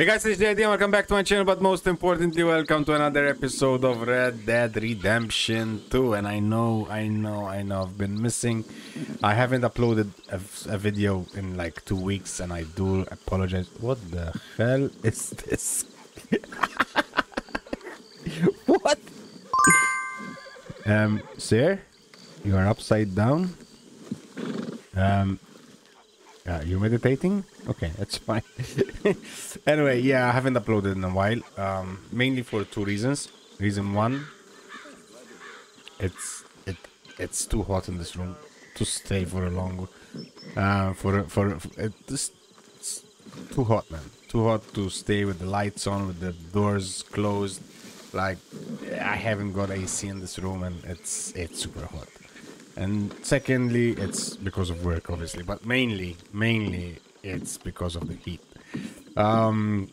Hey guys, it's JD welcome back to my channel, but most importantly, welcome to another episode of Red Dead Redemption 2. And I know, I know, I know, I've been missing. I haven't uploaded a, a video in like two weeks, and I do apologize. What the hell is this? what? Um, sir, you are upside down. Um, uh, you meditating? Okay, that's fine. anyway, yeah, I haven't uploaded in a while. Um, mainly for two reasons. Reason one, it's it it's too hot in this room to stay for a long. Uh, for for, for it, it's, it's too hot, man. Too hot to stay with the lights on, with the doors closed. Like I haven't got AC in this room, and it's it's super hot. And secondly, it's because of work, obviously, but mainly, mainly, it's because of the heat. Um,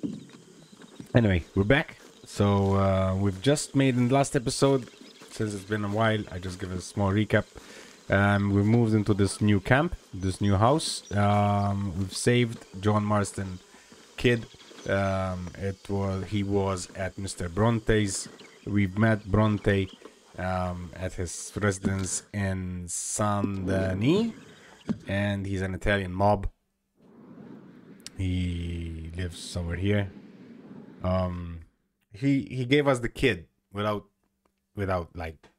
anyway, we're back. So uh, we've just made in the last episode, since it's been a while, I just give a small recap. Um, we moved into this new camp, this new house. Um, we've saved John Marston, kid. Um, it was he was at Mr. Bronte's. We've met Bronte um, at his residence in Saint Denis, and he's an Italian mob. He lives somewhere here. Um, he he gave us the kid without without like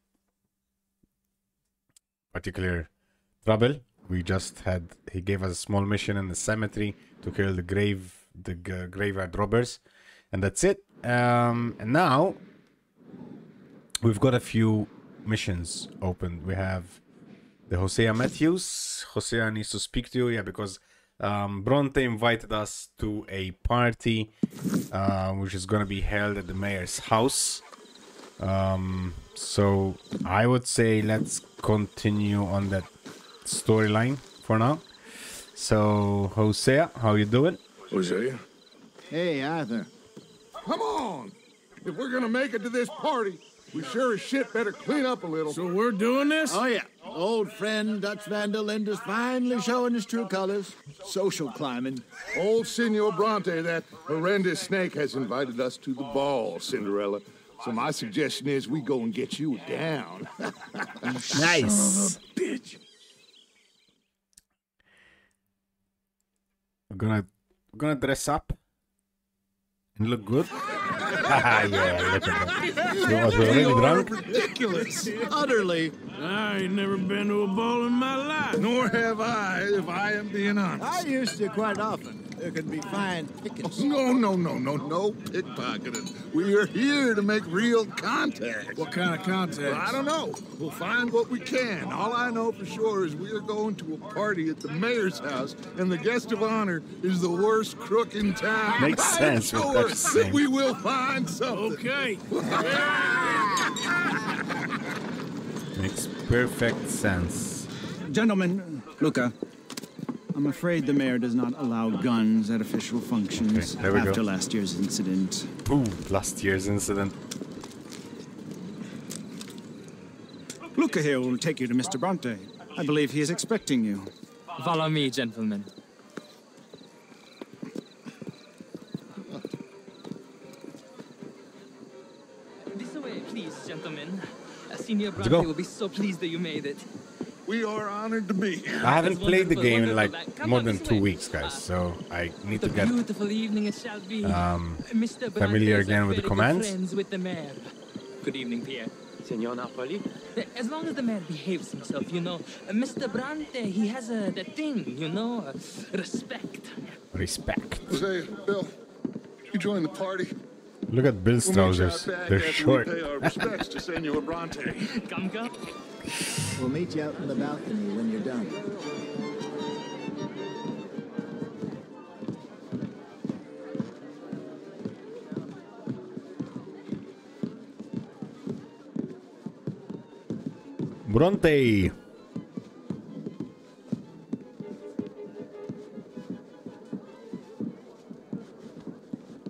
particular trouble. We just had he gave us a small mission in the cemetery to kill the grave the graveyard robbers, and that's it. Um, and now we've got a few missions open. We have the Hosea Matthews. Hosea needs to speak to you, yeah, because um, Bronte invited us to a party, uh, which is gonna be held at the mayor's house. Um, so I would say let's continue on that storyline for now. So Hosea, how you doing? Hosea? Hey, Arthur. Come on! If we're gonna make it to this party, we sure as shit better clean up a little. So we're doing this? Oh, yeah. Old friend Dutch Van der Linde is finally showing his true colors. Social climbing. Old Senor Bronte, that horrendous snake, has invited us to the ball, Cinderella. So my suggestion is we go and get you down. Nice. Bitch. We're gonna we're gonna dress up and look good. yeah, look at that. You was drunk? Ridiculous. Utterly. I ain't never been to a ball in my life. Nor have I, if I am being honest. I used to quite often. There can be fine pickets. No, no, no, no, no pickpocketing. We are here to make real contact. What kind of contact? Well, I don't know. We'll find what we can. All I know for sure is we are going to a party at the mayor's house, and the guest of honor is the worst crook in town. Makes sense I'm what sure that's saying. we will find something. Okay. Makes perfect sense. Gentlemen, Luca, I'm afraid the mayor does not allow guns at official functions Okay, there we go. after last year's incident. Ooh, last year's incident. Luca here will take you to Mr. Bronte. I believe he is expecting you. Follow me, gentlemen. This way, please, gentlemen. Senior Bronte will be so pleased that you made it. We are honored to be here. I haven't That's played the game in like more than two way. weeks, guys. So I need to What a get beautiful evening it shall be. um, Mr. Familiar again with the very good commands. with the mayor. Good evening, Pierre. Senor Napoli? As long as the mayor behaves himself, you know. Uh, Mr. Bronte, he has a the thing, you know, uh, respect. respect. Hosea, Bill, you join the party. Look at Bill's We'll meet you trousers. They're short. We pay our respects to Senor Bronte. Come, come. We'll meet you out in the balcony when you're done. Bronte.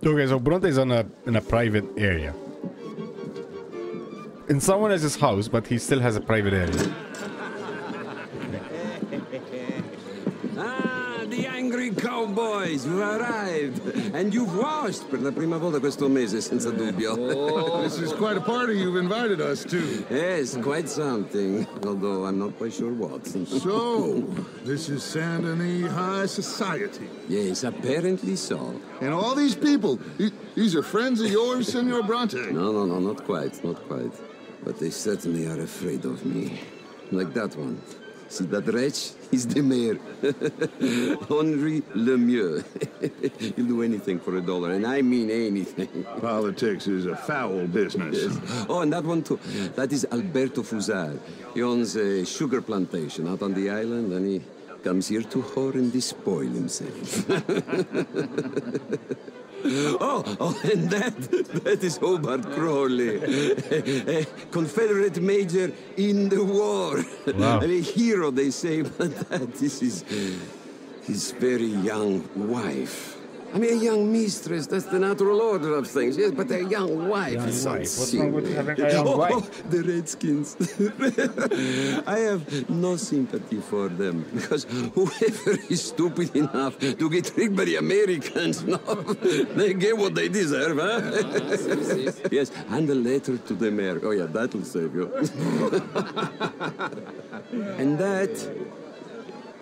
Okay, so Bronte is on a in a private area. In someone else's house, but he still has a private area. Ah, the angry cowboy. boys, you arrived. And you've washed per la prima volta questo mese, senza dubbio. This is quite a party you've invited us to. Yes, quite something. Although I'm not quite sure what. So, this is Saint Denis High Society. yes, apparently so. And all these people, these are friends of yours, Senor Bronte. No, no, no, not quite, not quite. But they certainly are afraid of me. Like that one. See that wretch? He's the mayor. Henri Lemieux. He'll do anything for a dollar, and I mean anything. Politics is a foul business. Oh, and that one too. That is Alberto Fussar. He owns a sugar plantation out on the island, and he comes here to whore and despoil himself. oh, oh, and that, that is Hobart Crawley, a Confederate major in the war. Wow. And a hero, they say, but that this is his very young wife. I mean, a young mistress, that's the natural order of things, yes, but a young wife Young is wife. What's wrong with having a young oh, wife? the Redskins. I have no sympathy for them because whoever is stupid enough to get tricked by the Americans, no, they get what they deserve, huh? yes, and a letter to the mayor. Oh, yeah, that'll save you. and that.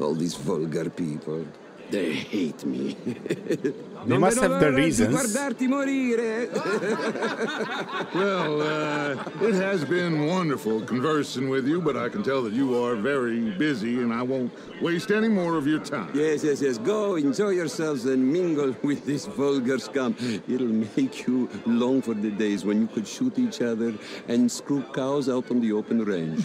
All these vulgar people. They hate me. They must have their reasons. Well, uh, it has been wonderful conversing with you, but I can tell that you are very busy, and I won't waste any more of your time. Yes, yes, yes. Go, enjoy yourselves, and mingle with this vulgar scum. It'll make you long for the days when you could shoot each other and screw cows out on the open range.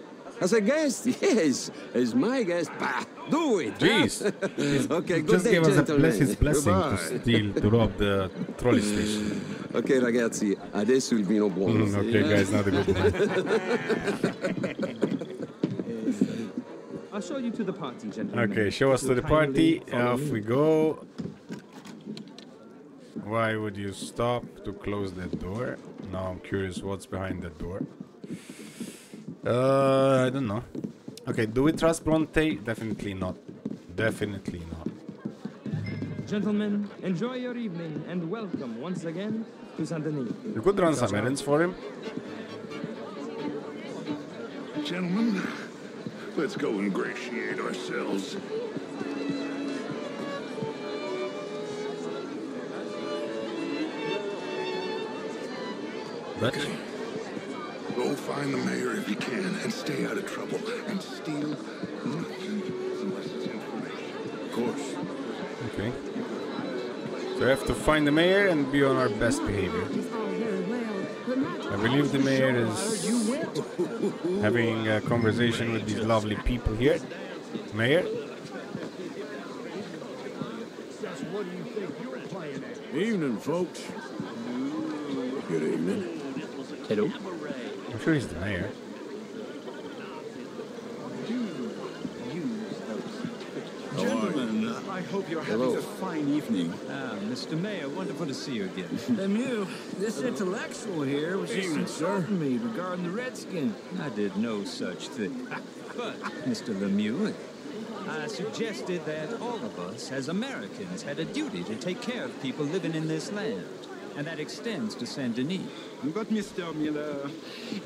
as a guest, yes, as my guest, bah, do it. huh? Jeez. okay, good Just day, gave us a gentlemen. bless his blessing Goodbye. to steal, to rob the trolley station. Ok, ragazzi, adesso il vino buono. Mm, okay, guys, not a good one. I'll show you to the party, gentlemen. Okay, show us to the party. Off we go. Why would you stop to close that door? Now I'm curious what's behind that door. Uh, I don't know. Okay, do we trust Bronte? Definitely not. Definitely not. Gentlemen, enjoy your evening and welcome once again to Saint Denis. You could run some errands for him. Gentlemen, let's go ingratiate ourselves. But Go find the mayor if you can and stay out of trouble and steal nothing unless it's information. Of course. okay. So we have to find the mayor and be on our best behavior. I believe the mayor is having a conversation with these lovely people here. Mayor? Evening, folks. Good evening. Hello? I'm sure he's the mayor. Gentlemen, I hope you're having a fine evening. Ah, Mr. Mayor, wonderful to see you again. Lemieux, this intellectual here was just insulting me regarding the Redskins. I did no such thing. But, Mr. Lemieux, I suggested that all of us, as Americans, had a duty to take care of people living in this land. And that extends to Saint Denis. But, Mr. Miller,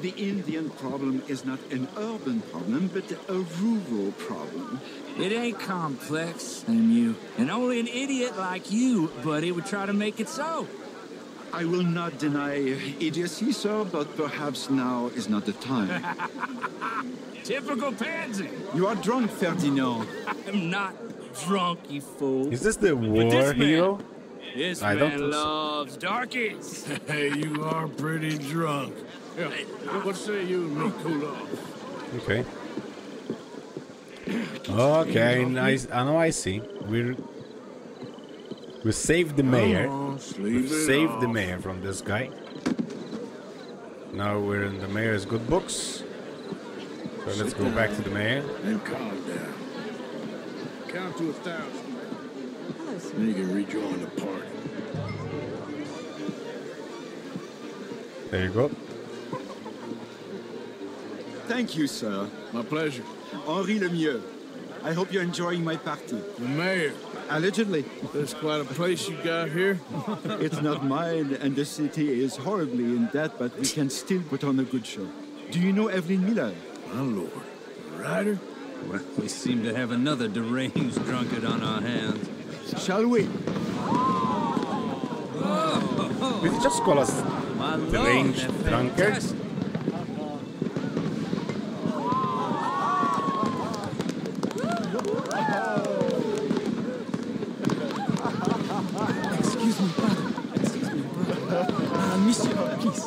the Indian problem is not an urban problem, but a rural problem. It ain't complex, and you, And only an idiot like you, buddy, would try to make it so. I will not deny idiocy, sir, but perhaps now is not the time. Typical pansy. you are drunk, Ferdinand. I'm not drunk, you fool. Is this the But war this man- hero? This I don't man think so. loves darkies. Hey, you are pretty drunk. Yeah, what say you and me? Okay. Okay, nice. I know. I see. We're we saved the mayor. On, We sleep it saved the mayor from this guy. Now we're in the mayor's good books. So let's go back to the mayor. And calm down. Count to a thousand. Then you can rejoin the party. There you go. Thank you, sir. My pleasure. Henri Lemieux. I hope you're enjoying my party. The mayor. Allegedly. That's quite a place you got here. It's not mine, and the city is horribly in debt, but we can still put on a good show. Do you know Evelyn Miller? My lord. Ryder? Well, we seem to have another deranged drunkard on our hands. Shall we? Did you just call us My lord, Deranged they're drunkard? fantastic. Excuse me, brother. Excuse me, brother. Uh, monsieur, please.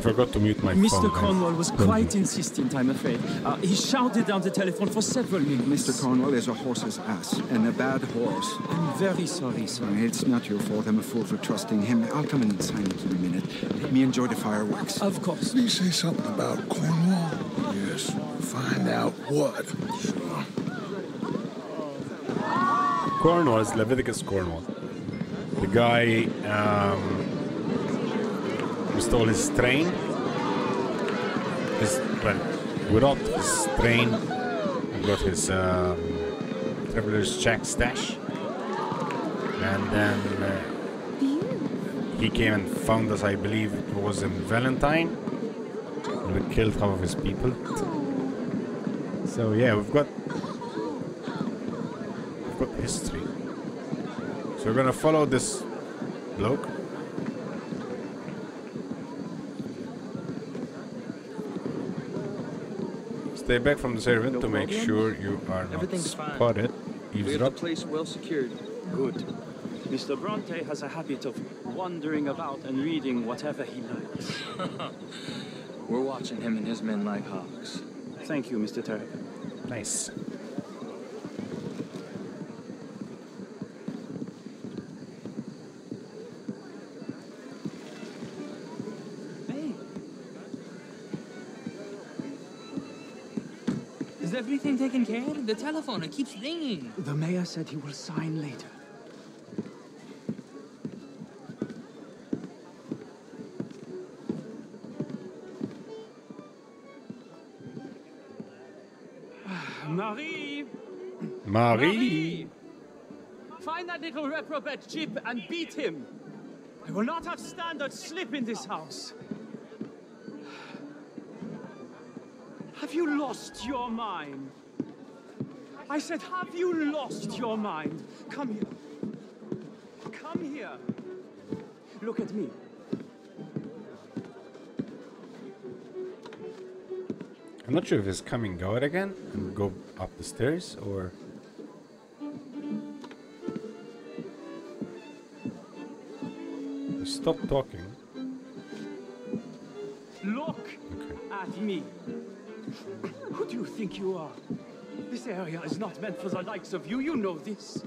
I forgot to mute my phone. Mr. Cornwall was quite insistent, I'm afraid. Uh, he shouted down the telephone for several minutes. Mr. Cornwall is a horse's ass, and a bad horse. I'm very sorry, sir. It's not your fault. I'm a fool for trusting him. I'll come in and sign it in a minute. Let me enjoy the fireworks. Of course. Did he say something about Cornwall? Yes. Find out what. Sure. Cornwall is Leviticus Cornwall. The guy um, stole his train. His, well, robbed his train and got his um, traveler's check stash. And then uh, he came and found us, I believe it was in Valentine. And we killed half of his people. So yeah, we've got we've got history. So we're gonna follow this bloke. Stay back from the servant No to make problem. sure you are not Everything's fine. spotted. We have the Eavesdrop. place well secured. Good. Mr. Bronte has a habit of wandering about and reading whatever he likes. We're watching him and his men like hawks. Thank you, Mr. Terrapin. Nice. Taken care of? The telephone, it keeps ringing. The mayor said he will sign later. Marie! Marie. Find that little reprobate Chip and beat him! I will not have standard slip in this house! Have you lost your mind? I said, have you lost your mind? Come here. Come here. Look at me. I'm not sure if he's coming out again and go up the stairs or. Stop talking. Look at me. Who do you think you are? This area is not meant for the likes of you. You know this.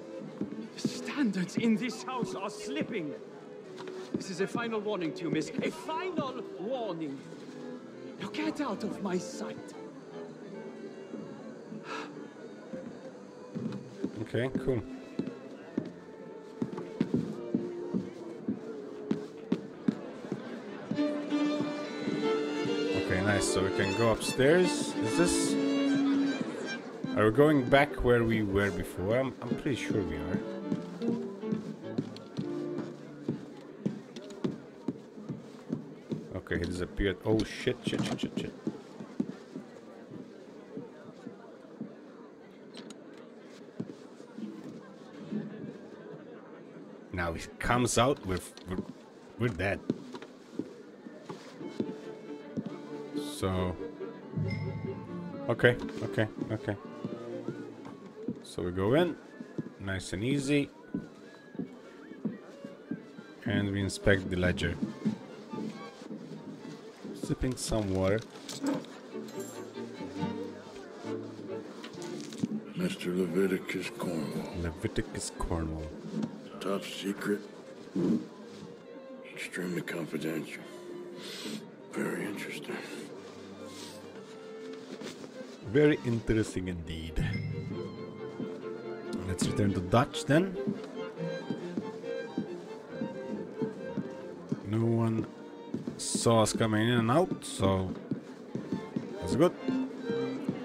Standards in this house are slipping. This is a final warning to you, miss. A final warning. Now get out of my sight. Okay, cool. Okay, nice. So we can go upstairs. Is this? Are we going back where we were before? I'm, I'm pretty sure we are. Okay, he disappeared. Oh shit, shit, shit, shit, shit. Now he comes out, we're, we're, we're dead. So... Okay, okay, okay. So we go in, nice and easy. And we inspect the ledger. Sipping some water. Mr. Leviticus Cornwall. Leviticus Cornwall. Top secret. Extremely confidential. Very interesting. Very interesting indeed. Let's return to Dutch then. No one saw us coming in and out, so that's good.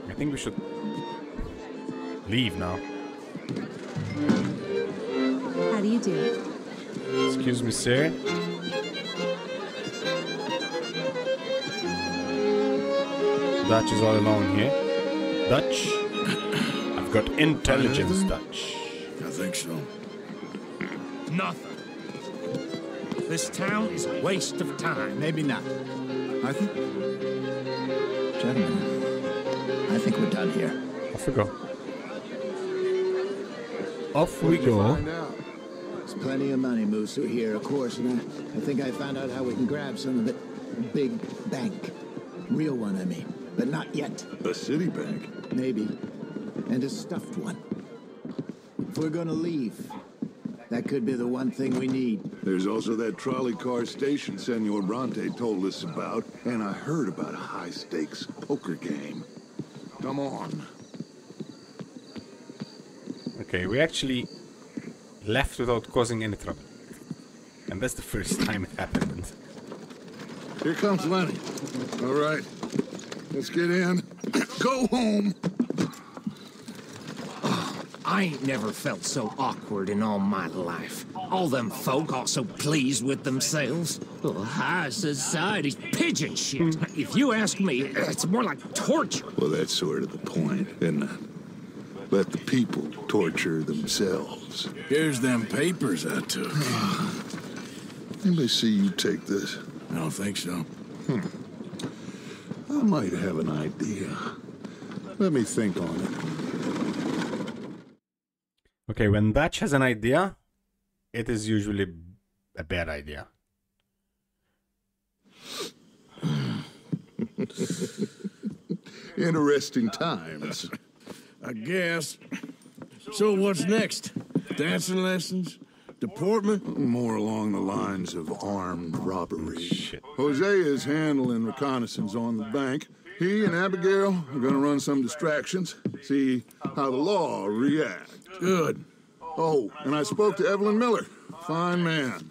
I think we should leave now. How do you do? Excuse me, sir. Dutch is all alone here. Dutch? I've got intelligence, Dutch. I think so. Nothing. This town is a waste of time. Maybe not. I think. Gentlemen, I think we're done here. Off we go. Off we go. There's plenty of money moves through here, of course, and I, I think I found out how we can grab some of it. Big bank. Real one, I mean. But not yet. A city bank? Maybe. And a stuffed one. If we're gonna leave, that could be the one thing we need. There's also that trolley car station Senor Bronte told us about, and I heard about a high-stakes poker game. Come on. Okay, we actually left without causing any trouble. And that's the first time it happened. Here comes Lenny. All right. Let's get in. Go home. I ain't never felt so awkward in all my life. All them folk all so pleased with themselves. Oh, high society's pigeon shit. If you ask me, it's more like torture. Well, that's sort of the point, isn't it? Let the people torture themselves. Here's them papers I took. Anybody see you take this? I don't think so. Hmm. I might have an idea. Let me think on it. Okay, when Dutch has an idea, it is usually a bad idea. Interesting times. I guess. So what's next? Dancing lessons? Deportment? More along the lines of armed robbery. Hosea is handling reconnaissance on the bank. He and Abigail are gonna run some distractions, see how the law reacts. Good. Oh, and I spoke to Evelyn Miller. Fine man.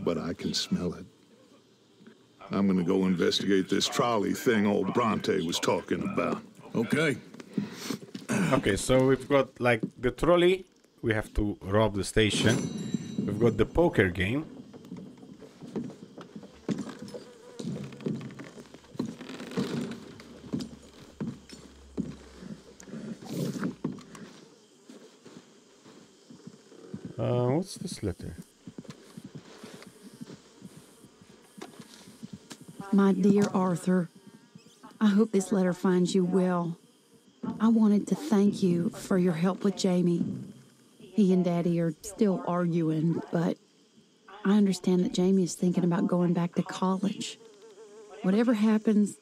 But I can smell it. I'm gonna go investigate this trolley thing old Bronte was talking about. Okay. Okay, so we've got like the trolley, we have to rob the station. We've got the poker game. Uh, what's this letter? My dear Arthur, I hope this letter finds you well. I wanted to thank you for your help with Jamie. He and Daddy are still arguing, but I understand that Jamie is thinking about going back to college. Whatever happens,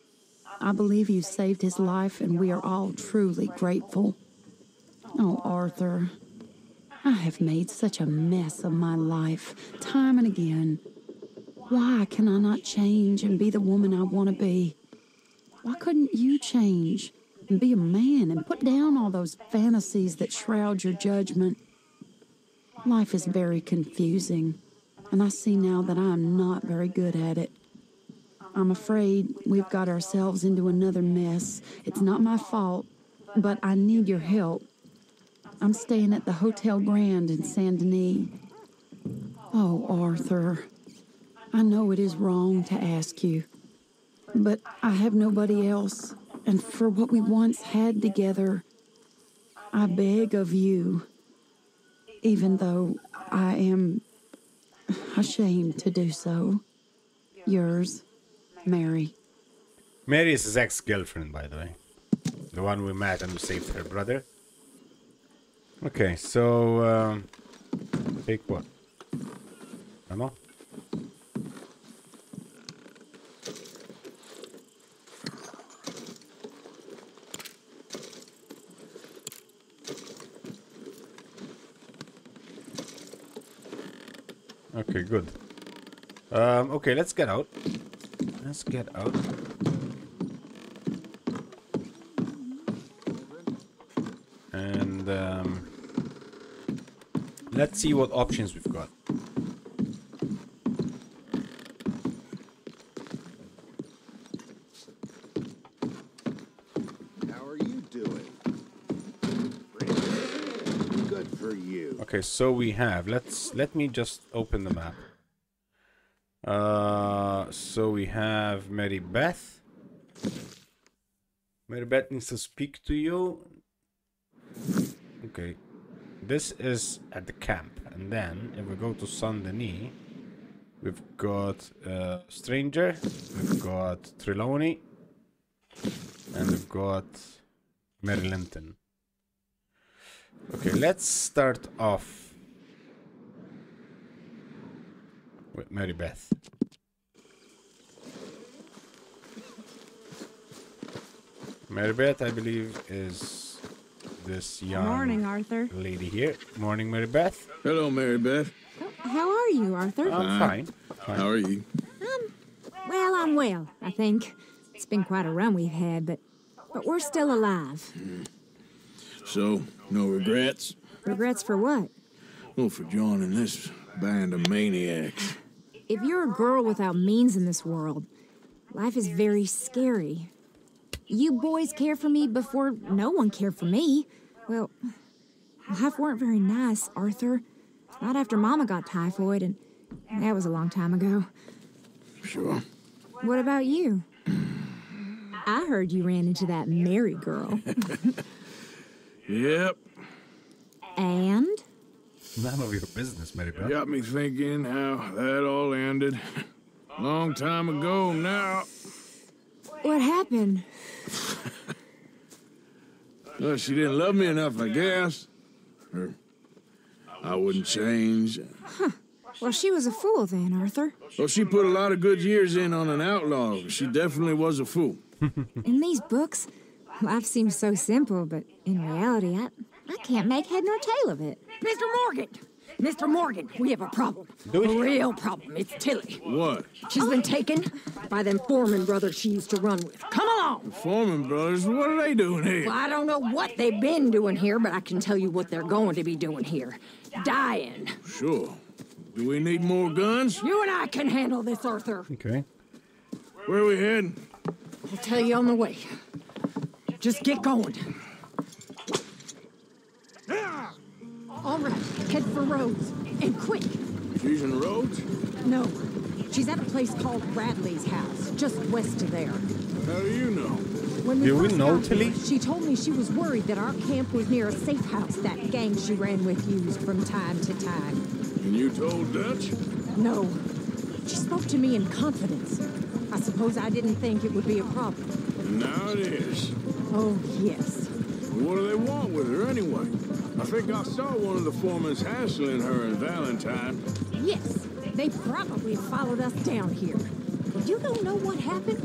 I believe you saved his life, and we are all truly grateful. Oh, Arthur, I have made such a mess of my life, time and again. Why can I not change and be the woman I want to be? Why couldn't you change and be a man and put down all those fantasies that shroud your judgment? Life is very confusing, and I see now that I am not very good at it. I'm afraid we've got ourselves into another mess. It's not my fault, but I need your help. I'm staying at the Hotel Grand in Saint Denis. Oh, Arthur, I know it is wrong to ask you, but I have nobody else, and for what we once had together, I beg of you, even though I am ashamed to do so. Yours, Mary. Mary is his ex-girlfriend, by the way. The one we met and saved her brother. Okay, so... Um, take what? Ammo? Okay, good. Um, okay, let's get out. Let's get out. And um, let's see what options we've got. How are you doing? Good for you. Okay, so we have. Let's let me just open the map. Uh, so we have Mary Beth. Mary Beth needs to speak to you. Okay, this is at the camp, and then if we go to Saint Denis, we've got uh, Stranger, we've got Trelawney, and we've got Mary Linton. Okay, let's start off with Mary Beth. Mary Beth, I believe, is this young Morning, Arthur. lady here. Morning, Mary Beth. Hello, Mary Beth. How are you, Arthur? I'm fine. fine. How are you? Um, Well, I'm well, I think. It's been quite a run we've had, but but we're still alive. So, no regrets? Regrets for what? Well, for joining this band of maniacs. If you're a girl without means in this world, life is very scary. You boys cared for me before no one cared for me. Well, life weren't very nice, Arthur. Not after Mama got typhoid, and that was a long time ago. Sure. What about you? I heard you ran into that Mary girl. Yep. and? None of your business, Mary Beth. Got me thinking how that all ended. Long time ago now. What happened? Well, she didn't love me enough, I guess. Or I wouldn't change. Well, she was a fool then, Arthur. Well, she put a lot of good years in on an outlaw. She definitely was a fool. In these books, life seems so simple, but in reality, I, I can't make head nor tail of it. Mr. Morgan! Mr. Morgan, we have a problem. Do a real problem. It's Tilly. What? She's been taken by them Foreman brothers she used to run with. Come along! Foreman brothers, what are they doing here? Well, I don't know what they've been doing here, but I can tell you what they're going to be doing here. Dying. Sure. Do we need more guns? You and I can handle this, Arthur. Okay. Where are we heading? I'll tell you on the way. Just get going. All right, head for Rhodes. And quick. She's in Rhodes? No, she's at a place called Bradley's house, just west of there. How do you know? When we Do we know got Tilly? She told me she was worried that our camp was near a safe house that gang she ran with used from time to time. And you told Dutch? No, she spoke to me in confidence. I suppose I didn't think it would be a problem. Now it is. Oh, yes. What do they want with her anyway? I think I saw one of the foremans hassling her and Valentine. Yes, they probably followed us down here. You don't know what happened?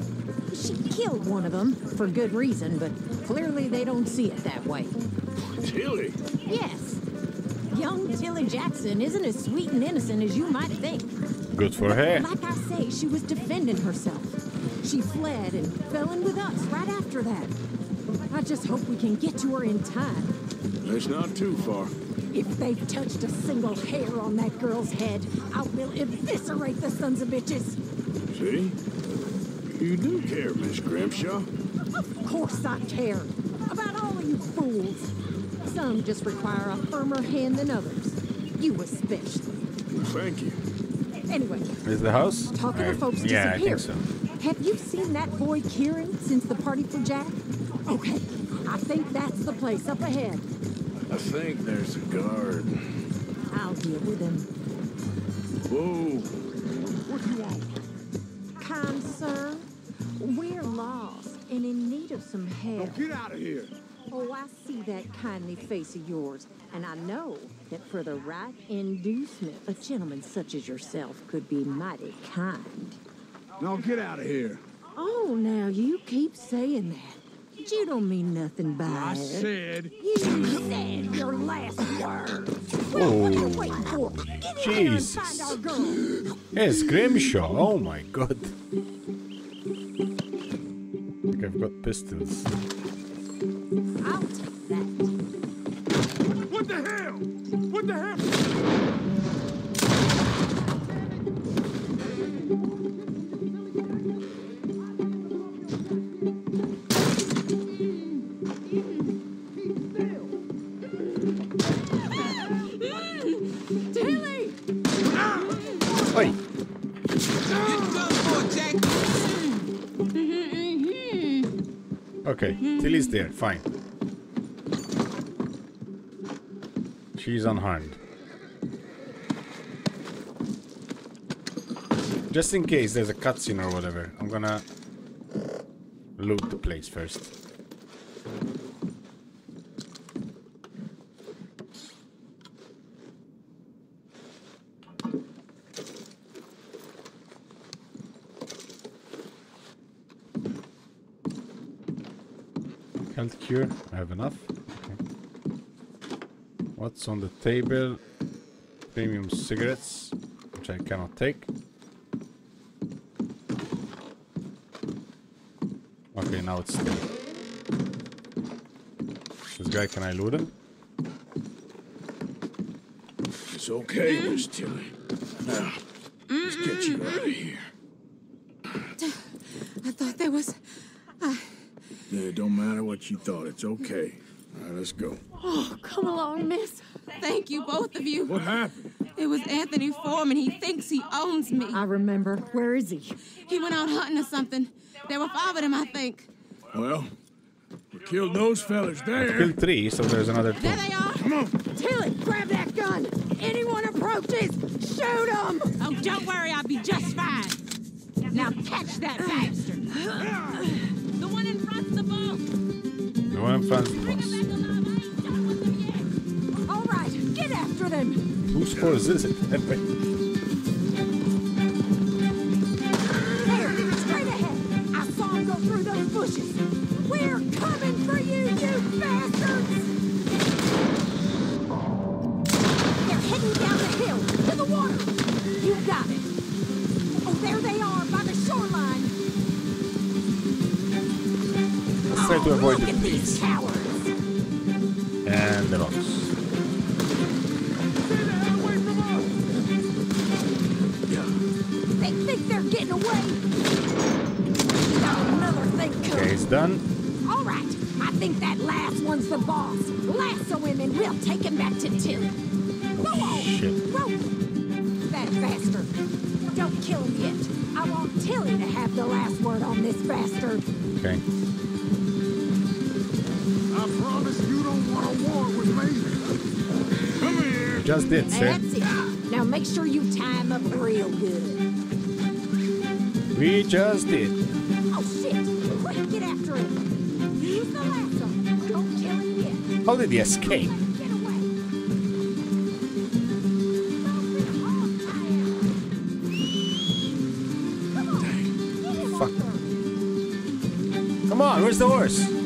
She killed one of them, for good reason, but clearly they don't see it that way. Tilly? Yes. Young Tilly Jackson isn't as sweet and innocent as you might think. Good for her. Like I say, she was defending herself. She fled and fell in with us right after that. I just hope we can get to her in time. It's not too far. If they've touched a single hair on that girl's head, I will eviscerate the sons of bitches. See? You do care, Miss Grimshaw. Of course I care. About all of you fools. Some just require a firmer hand than others. You especially. Thank you. Anyway, Is the house? talking I- to folks yeah, I think so. Have you seen that boy Kieran since the party for Jack? Okay, I think that's the place up ahead. I think there's a guard. I'll deal with him. Whoa. What do you want? Kind sir, we're lost and in need of some help. Get out of here. Oh, I see that kindly face of yours, and I know that for the right inducement, a gentleman such as yourself could be mighty kind. Now get out of here. Oh, now you keep saying that. But you don't mean nothing by I it. said. You said your last word. Well, what are you Oh. waiting for? Get in there and Jesus. find our girl. Yes, Grimshaw. Oh my god. I think I've got pistols. I'll take that. What the hell? What the hell? Okay, Tilly's there. Fine. She's unharmed. Just in case there's a cutscene or whatever, I'm gonna loot the place first. Health cure, I have enough. Okay. What's on the table? Premium cigarettes, which I cannot take. Okay, now it's. This guy, can I loot him? It's okay, Tilly. Now, let's get you out of here. I thought there was. Yeah, it don't matter what you thought. It's okay. All right, let's go. Oh, come along, miss. Thank you, both of you. What happened? It was Anthony Foreman. He thinks he owns me. I remember. Where is he? He went out hunting or something. There were five of them, I think. Well, we killed those fellas there. Kill three, so there's another two. There they are. Come on. Tilly, grab that gun! Anyone approaches, shoot them! Oh, don't worry, I'll be just fine. Now catch that bastard! One in front's the boss. The one in front of the boss. All right, get after them! Whose horse is it? Anyway. There, straight ahead! I saw him go through those bushes! We're to avoid the trees and the rocks. They think they're getting away! Got another thing! Okay, it's done. All right, I think that last one's the boss. Lasso him and we'll take him back to Tilly. Oh, on, Shit. rope that bastard. Don't kill him yet. I want Tilly to have the last word on this bastard. Okay. Just did, sir. That's it. Now make sure you tie him up real good. We just did. Oh shit! Quick, get after him. Use the lasso. Don't kill him yet. How did he escape? Get away. Fuck. Come on, where's the horse?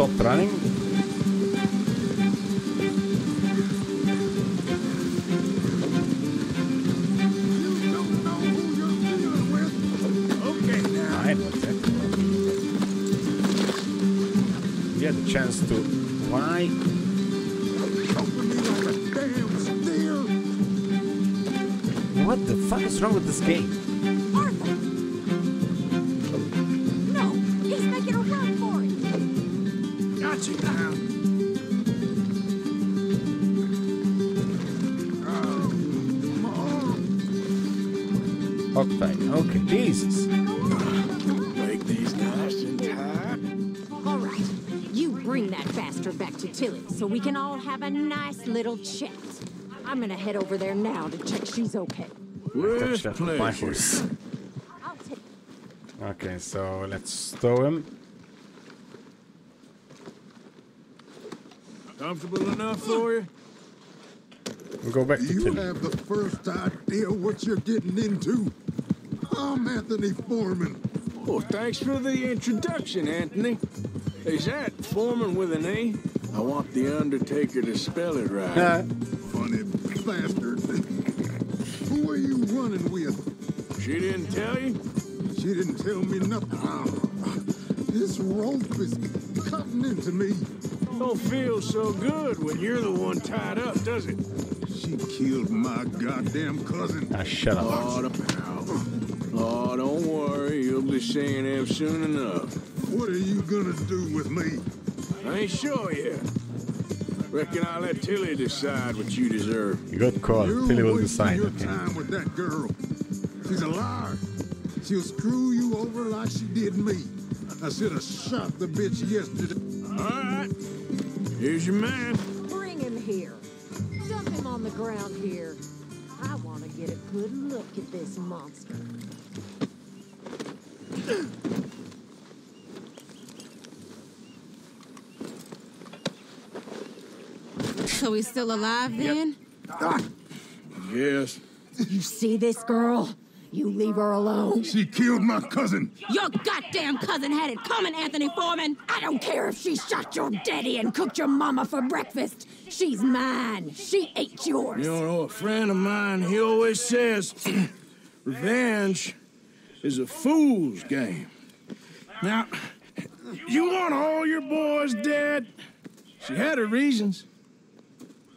Stopped running? Little. I'm gonna head over there now to check she's okay. Touch that with my horse. Okay, so let's stow him. Comfortable enough for you? We'll go back to You Tilly. have the first idea what you're getting into. I'm Anthony Foreman. Well, thanks for the introduction, Anthony. Is that Foreman with an A? I want the Undertaker to spell it right. Uh, Funny bastard. Who are you running with? She didn't tell you? She didn't tell me nothing. Ah, This rope is cutting into me. Don't feel so good when you're the one tied up, does it? She killed my goddamn cousin. Ah, shut up. Oh, don't, oh, don't worry. You'll be seeing him soon enough. What are you gonna do with me? I ain't sure yet. Reckon I'll let Tilly decide what you deserve. Good call. You're Tilly will wasting decide. your Okay. time with that girl. She's a liar. She'll screw you over like she did me. I should have shot the bitch yesterday. All right. Here's your man. Bring him here. Dump him on the ground here. I want to get a good look at this monster. So he's still alive then? Ah. Yes. You see this girl? You leave her alone. She killed my cousin. Your goddamn cousin had it coming, Anthony Foreman. I don't care if she shot your daddy and cooked your mama for breakfast. She's mine. She ate yours. You know, a friend of mine, he always says, revenge is a fool's game. Now, you want all your boys dead? She had her reasons.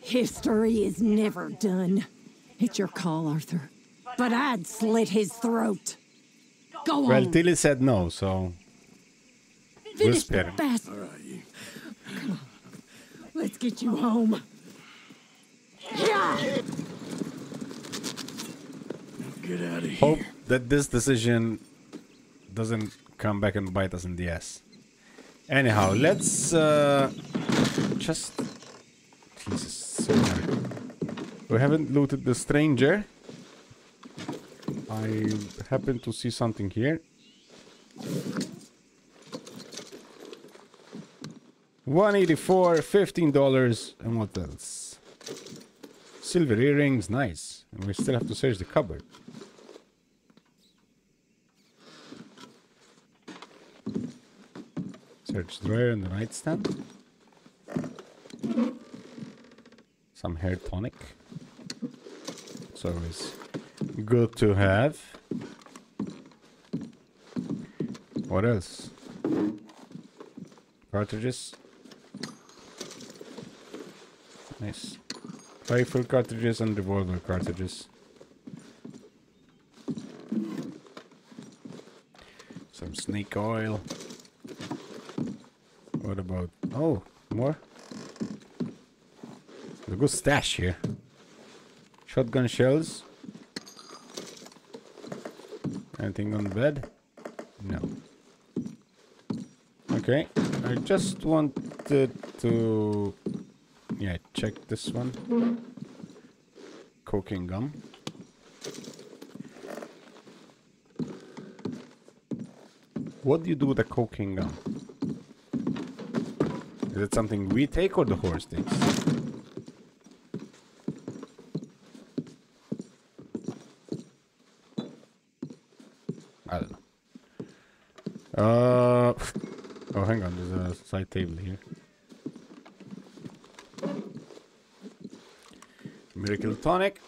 History is never done. It's your call, Arthur. But I'd slit his throat. Go Well, on. Well, Tilly said no, so we'll Finish spare the him. bastard. All right, you. Come on. Let's get you home. Yeah. Get out of here. Hope that this decision doesn't come back and bite us in the ass. Anyhow, let's uh, just. So. We haven't looted the stranger. I happen to see something here. One eighty-four, fifteen dollars, and what else? Silver earrings, nice. And we still have to search the cupboard. Search the drawer in the nightstand. Some hair tonic. So it's always good to have. What else? Cartridges. Nice. Rifle cartridges and revolver cartridges. Some snake oil. What about... Oh, more? A good stash here. Shotgun shells. Anything on the bed? No. Okay, I just wanted to... Yeah, check this one. Cocaine gum. What do you do with the cocaine gum? Is it something we take or the horse takes? I don't know. Uh, oh, hang on. There's a table here. Miracle tonic,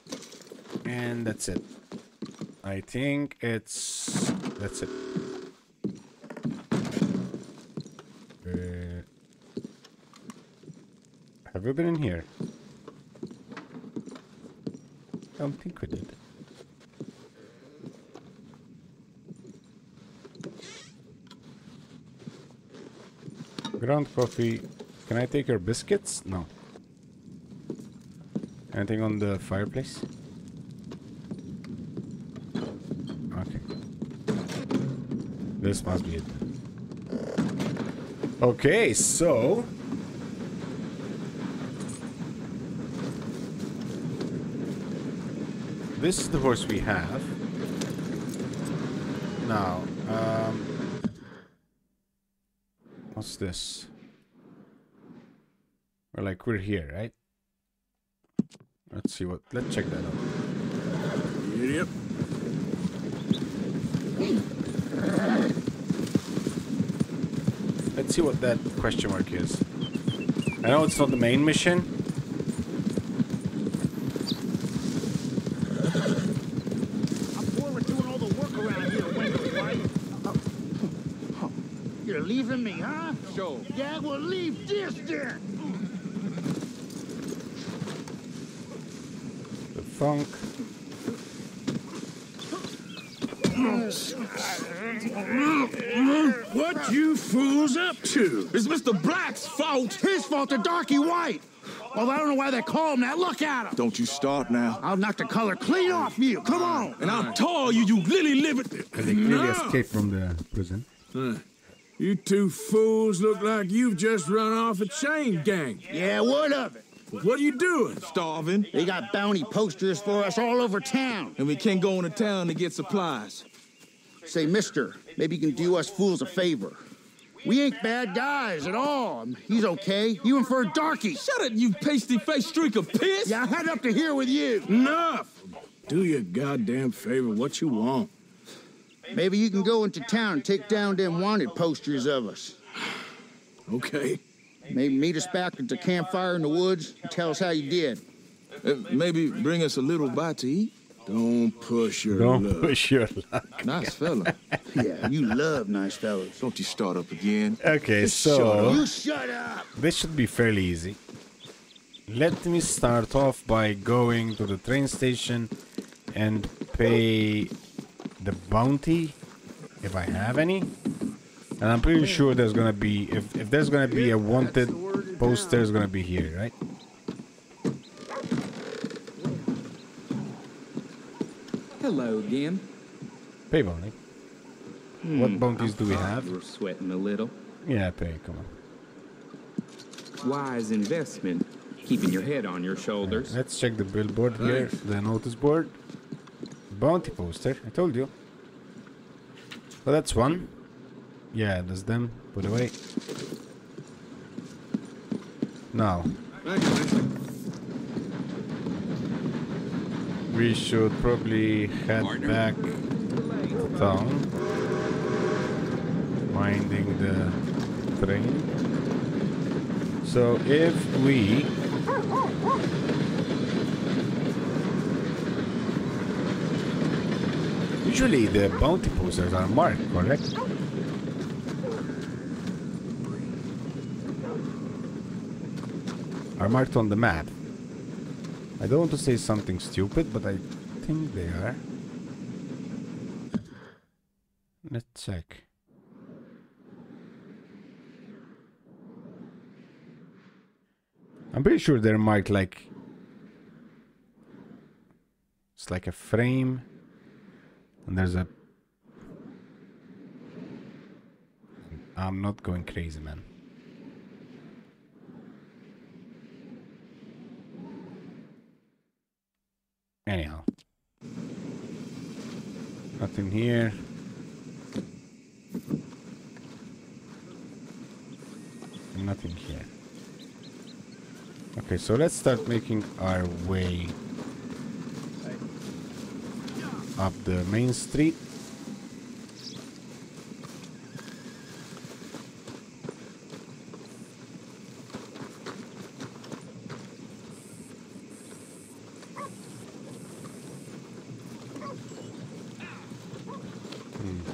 and that's it. I think it's that's it. Uh, have we been in here? I don't think we did. Ground coffee. Can I take your biscuits? No. Anything on the fireplace? Okay. This must be it. Okay, so... This is the horse we have. Now, um... What's this? We're like, we're here, right? Let's see what. Let's check that out. Yep. Let's see what that question mark is. I know it's not the main mission. You're leaving me, huh? Sure. Yeah, well, leave this then. The funk. What you fools up to? It's Mr. Black's fault. His fault, the darky white. Well, I don't know why they call him that. Look at him. Don't you start now. I'll knock the color clean off you. Come on. And I'll tell you, you lily livered. And they clearly escaped from the prison. Huh. You two fools look like you've just run off a chain gang. Yeah, what of it? What are you doing? Starving. They got bounty posters for us all over town. And we can't go into town to get supplies. Say, mister, maybe you can do us fools a favor. We ain't bad guys at all. He's okay. You in for a darky. Shut it, you pasty-faced streak of piss! Yeah, I had up to here with you. Enough! Do your goddamn favor what you want. Maybe you can go into town and take down them wanted posters of us. Okay. Maybe meet us back at the campfire in the woods and tell us how you did. Uh, maybe bring us a little bite to eat. Don't push your Don't luck. push your luck. Nice fella. yeah, you love nice fellas. Don't you start up again. Okay, Just so shut. You shut up. this should be fairly easy. Let me start off by going to the train station and pay the bounty if I have any. And I'm pretty sure there's gonna be if, if there's gonna be a wanted poster, it's gonna be here, right? Hello again. Pay bounty. Hmm, what bounties do we have? We're sweating a little. Yeah, pay. Come on. Wise investment. Keeping your head on your shoulders. Let's check the billboard here, the notice board. Bounty poster, I told you. Well, that's one. Yeah, that's them. Put away. Now, we should probably head back to town. Minding the train. So if we Usually the bounty posters are marked, correct? Are marked on the map. I don't want to say something stupid, but I think they are. Let's check. I'm pretty sure they're marked like it's like a frame and there's a I'm not going crazy man. Anyhow. Nothing here. Nothing here. Okay, so let's start making our way up the main street.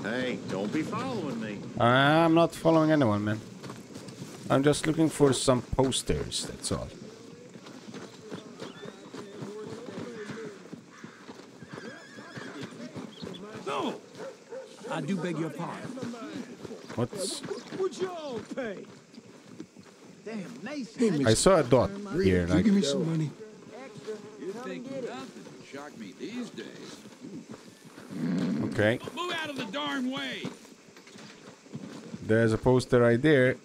Hey, don't be following me. I'm not following anyone, man. I'm just looking for some posters, that's all. No! I do beg your pardon. What's... Would you all pay? Damn, nice. I saw a dot here, Can you like... give me some money? You think nothing shock me these days. Okay, Move out of the darn way! there's a poster right there.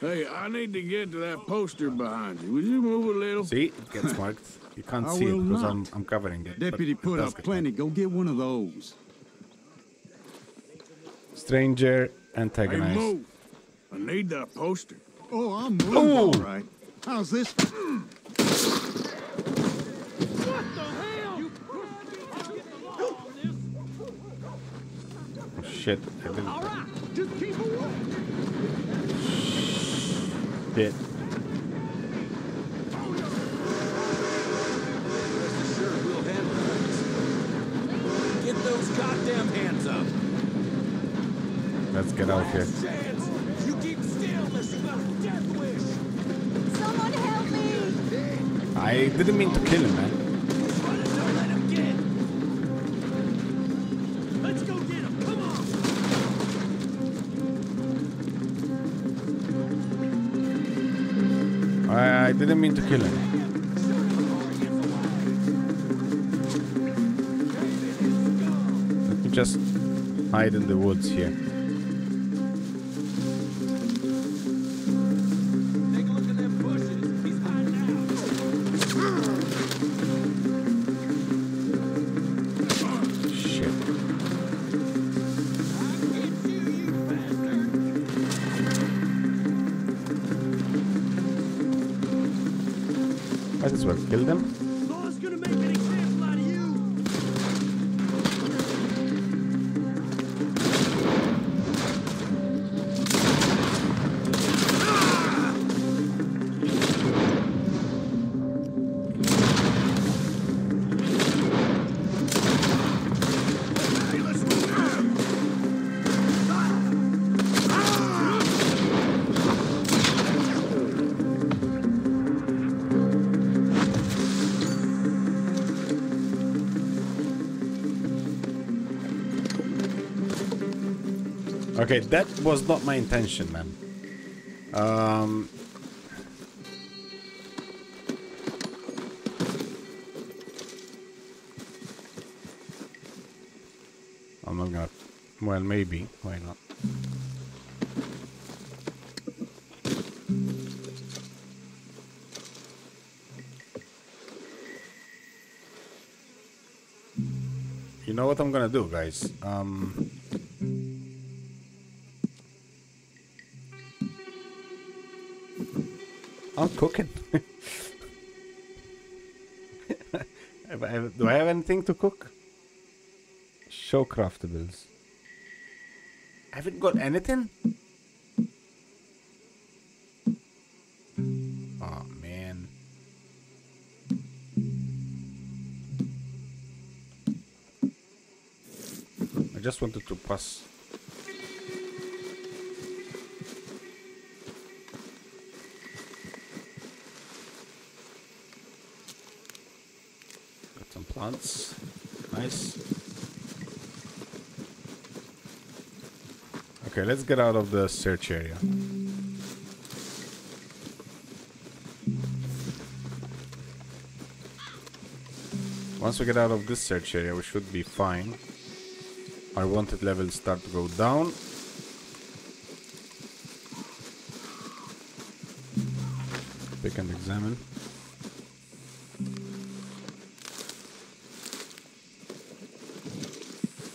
Hey, I need to get to that poster behind you. Would you move a little? See, it gets marked. You can't I see it because. I'm, I'm covering it. Deputy put does up get plenty. Go get one of those. Marked. Stranger Hey, antagonized. move. I need that poster. Oh, I'm moving all right. How's this? Hmm. Shit. I didn't... All right, just keep away. Shit. Get those goddamn hands up. Let's get out here. You keep still unless you got a death wish. Someone help me! I didn't mean to kill him, man. Don't let him get. Let's go get him. Come on. I, I didn't mean to kill him. Let me just hide in the woods here. Okay, that was not my intention, man. Um. I'm not gonna. Well, maybe. Why not? You know what I'm gonna do, guys? Um. Cooking. Have I- have- Do I have anything to cook? Show craftables. I haven't got anything? Oh man. I just wanted to pass. Plants. Nice. Okay, let's get out of the search area. Once we get out of this search area, we should be fine. Our wanted levels start to go down. Pick and examine.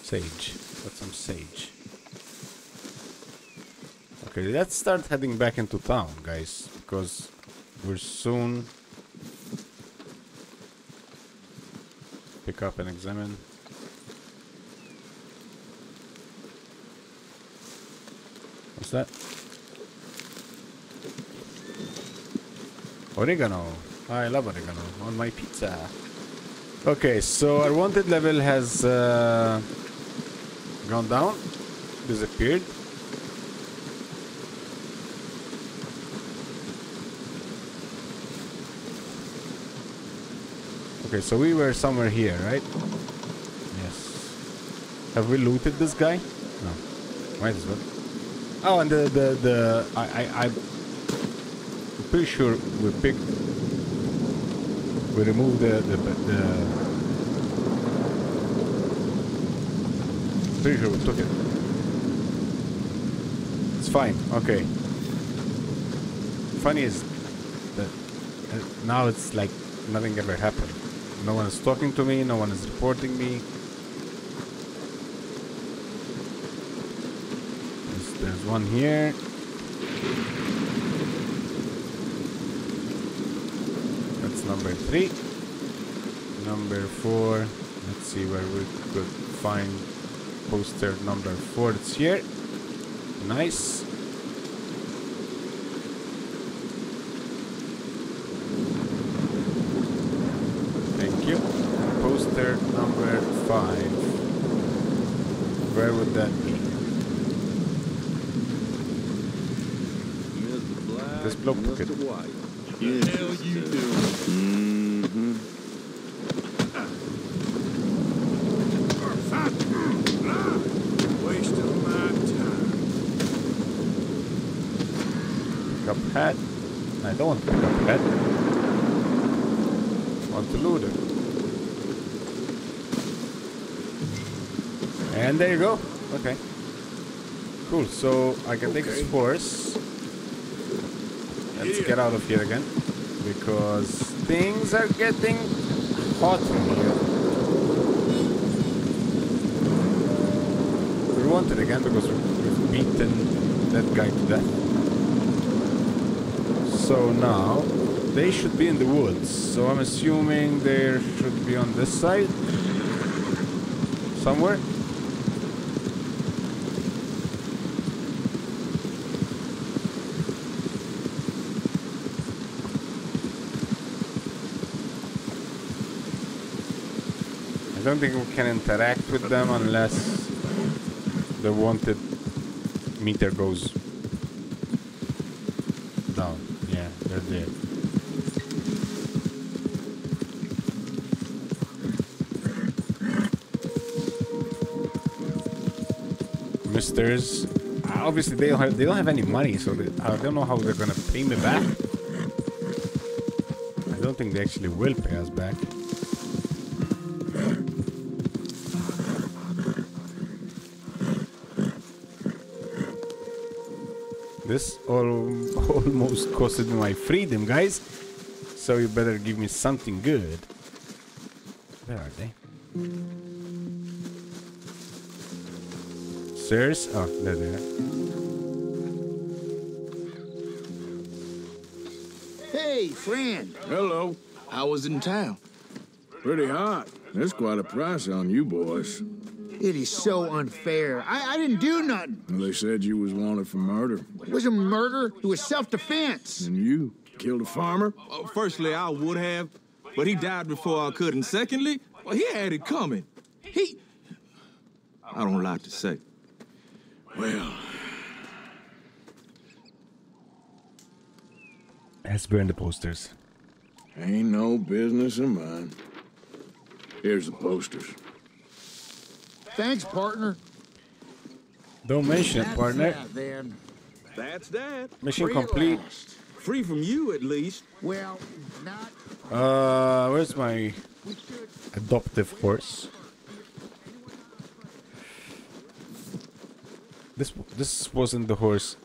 Sage. Got some sage. Okay, let's start heading back into town, guys, because we're soon pick up and examine. What's that? Oregano. I love oregano on my pizza. Okay, so our wanted level has uh, gone down, disappeared. Okay, so we were somewhere here, right? Yes. Have we looted this guy? No. Might as well. Oh, and the the the I I. I'm pretty sure we picked. We removed the the the. Pretty sure we took it. It's fine. Okay. Funny is that now it's like nothing ever happened. No one is talking to me, no one is reporting me. There's, there's one here. That's number three. Number four. Let's see where we could find poster number four. It's here. Nice. Thank you. Poster number five. Where would that be? This bloke took it. The hell you do? Waste of my time. Pick up hat. I don't want to pick up hat. Want to loot it. And there you go. Okay. Cool. So I can take Okay. spores. Let's get out of here again. Because things are getting hot in here. We want it again because we've beaten that guy to death. So now they should be in the woods. So I'm assuming they should be on this side somewhere. I don't think we can interact with them unless the wanted meter goes down. Yeah, they're. Misters, obviously they don't have, they don't have any money, so they, I don't know how they're gonna pay me back. I don't think they actually will pay us back. This all, almost costed my freedom, guys. So you better give me something good. Where are they? Sirs? Oh, ah, there they are. Hey, friend. Hello. How was in town? Pretty hot. That's quite a price on you boys. It is so unfair. I, I didn't do nothing. They said you was wanted for murder. It was a murder. It was self-defense. And you killed a farmer? Uh, firstly, I would have, but he died before I could. And secondly, well, he had it coming. He. I don't like to say. Well, Let's burn the posters. ain't no business of mine. Here's the posters. Thanks, partner. Don't mention it, partner. That, then. That's that. Mission complete. Free from you, at least. Well, not. Uh, where's my adoptive horse? This this wasn't the horse.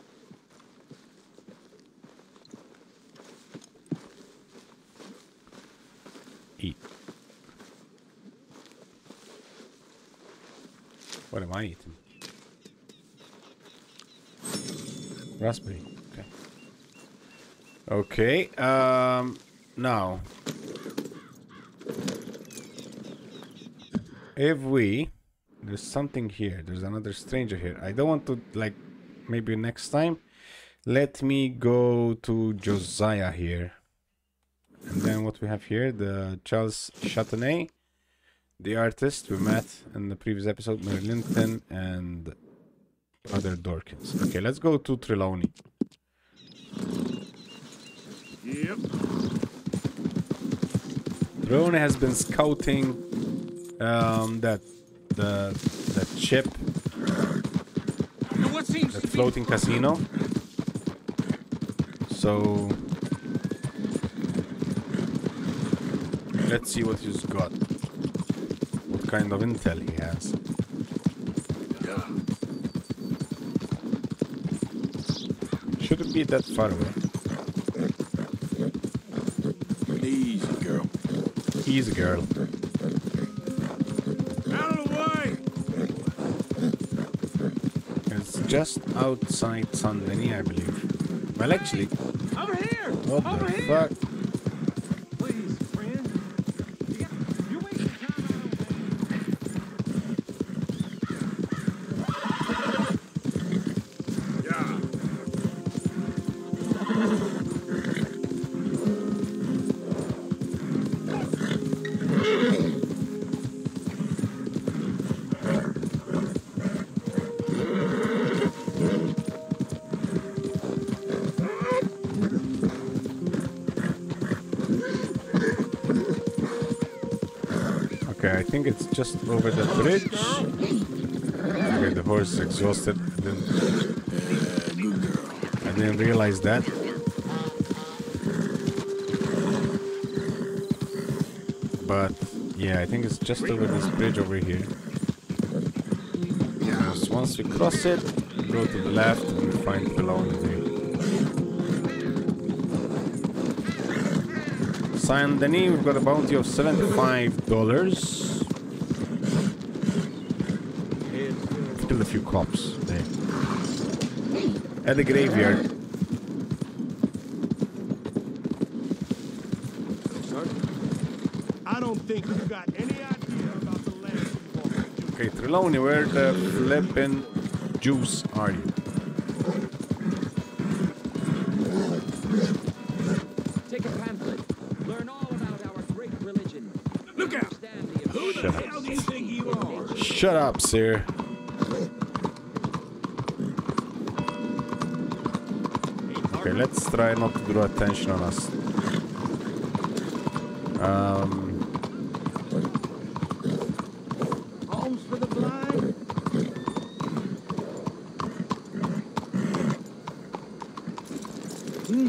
What am I eating? Raspberry. Okay. Okay. Um. Now. If we there's something here. There's another stranger here. I don't want to like maybe next time. Let me go to Josiah here. And then what we have here, the Charles Chatenay, the artist we met in the previous episode, Mary Linton and other Dorkins. Okay, let's go to Trelawny. Yep. Trelawny has been scouting um, that the the chip, that floating casino. So let's see what he's got. Kind of intel he has. Shouldn't be that far away. Easy, girl. Easy, girl. Out of the way! It's just outside Saint Denis, I believe. Well, actually, Over here! what Over the here! fuck? just over the bridge. Okay, the horse is exhausted. I didn't, I didn't realize that. But yeah, I think it's just over this bridge over here. Because once we cross it, go to the left and we find Pelonity. Saint Denis, we've got a bounty of $75. Killed a few cops there. Eh? At the graveyard. I don't think you got any idea about the land. Okay, Trelawny, where the flippin' juice are you? Take a pamphlet. Learn all about our great religion. Look out! Who the Shut up. hell do you think you are? Shut up, sir. Let's try not to draw attention on us. Um, Homes for the blind.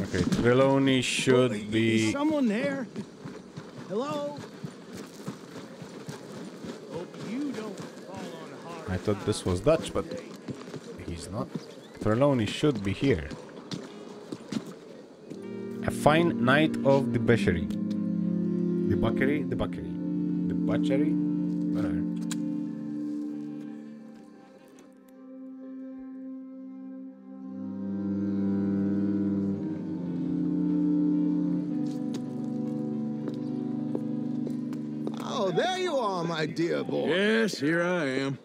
okay, Trelawny should Is be. someone there? Hello? Hope you don't fall on hard. I thought this was Dutch, but he's not. Trelawny should be here. A fine night of debauchery. Debauchery? Debauchery. Debauchery? Whatever. Oh, there you are, my dear boy. Yes, here I am.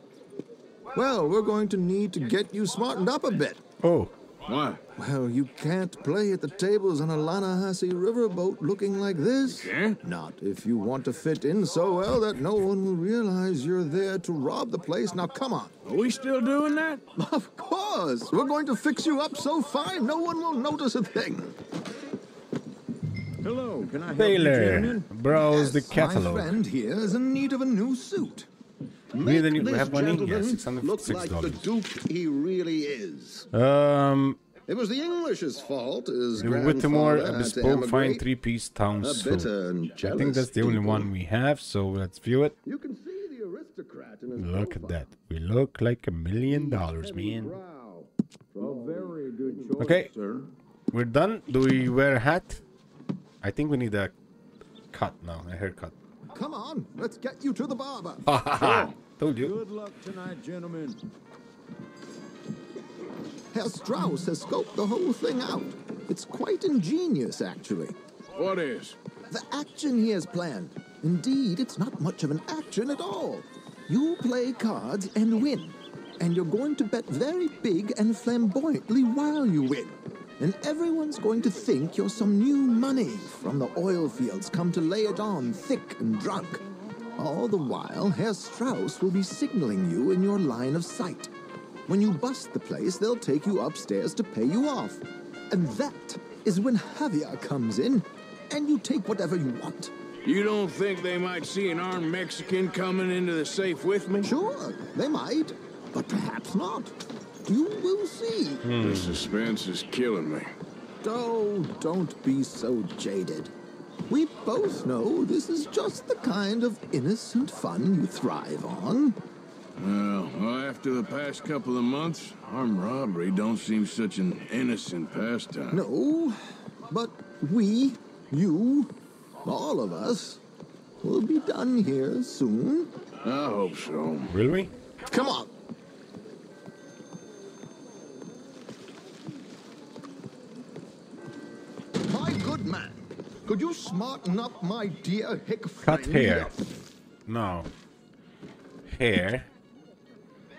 Well, we're going to need to get you smartened up a bit. Oh. Why? Well, you can't play at the tables on a Lannahechee riverboat looking like this. Can't? Not if you want to fit in so well that no one will realize you're there to rob the place. Now, come on. Are we still doing that? Of course. We're going to fix you up so fine no one will notice a thing. Hello, can I help Tailor, you, gentlemen? browse the My catalog. friend here is in need of a new suit. Need a new- Make have this money? Yeah, gentleman look like the $656. duke he really is. Um, It was the English's fault. His the Whittemore a bespoke fine three-piece town suit. I think that's the only one we have, so let's view it. You can see the aristocrat in his Look at that. We look like a million dollars, man. A very good choice, Okay, sir. we're done. Do we wear a hat? I think we need a cut now, a haircut. Come on, let's get you to the barber. Ha ha ha! Told you. Good luck tonight, gentlemen. Herr Strauss has scoped the whole thing out. It's quite ingenious, actually. What is? The action he has planned. Indeed, it's not much of an action at all. You play cards and win. And you're going to bet very big and flamboyantly while you win. And everyone's going to think you're some new money from the oil fields come to lay it on thick and drunk. All the while, Herr Strauss will be signaling you in your line of sight. When you bust the place, they'll take you upstairs to pay you off. And that is when Javier comes in, and you take whatever you want. You don't think they might see an armed Mexican coming into the safe with me? Sure, they might, but perhaps not. You will see. Hmm. The suspense is killing me. Oh, don't be so jaded. We both know this is just the kind of innocent fun you thrive on. Well, well, after the past couple of months, armed robbery don't seem such an innocent pastime. No, but we, you, all of us, will be done here soon. I hope so. Will we? Come on. My good man, could you smarten up my dear hick Cut friend? hair. No. Hair.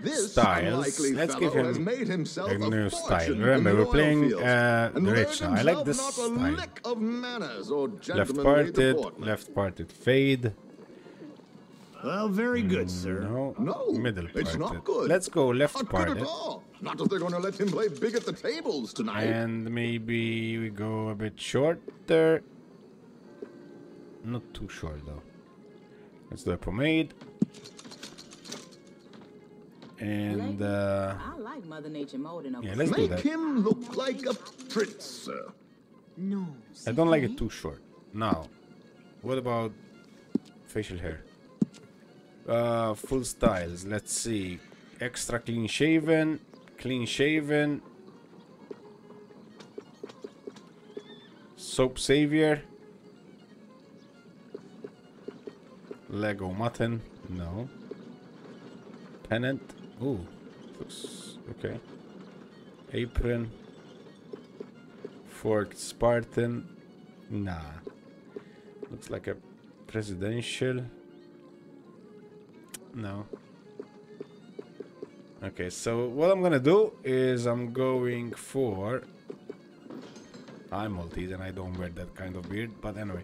This Styles. unlikely Let's fellow give him has made himself a a new fortune style. Remember, we're playing fields uh, and the rich now. I like this not a style. of manners or Left parted, left parted fade. Well, very good, sir. No, No, middle parted. it's not good. Let's go left Not good at all. Not if they're going to let him play big at the tables tonight. And maybe we go a bit shorter. Not too short though. Let's do a pomade. And uh, I like Mother Nature more than a Yeah, let's do Make that. him look like a prince, sir. No. I don't like it too short. Now, what about facial hair? Uh, full styles. Let's see. Extra clean shaven, clean shaven. Soap savior. Lego mutton. No. Pennant. Ooh, looks okay. Apron. Forked Spartan. Nah. Looks like a presidential. No. Okay, so what I'm gonna do is I'm going for. I'm Maltese and I don't wear that kind of beard, but anyway.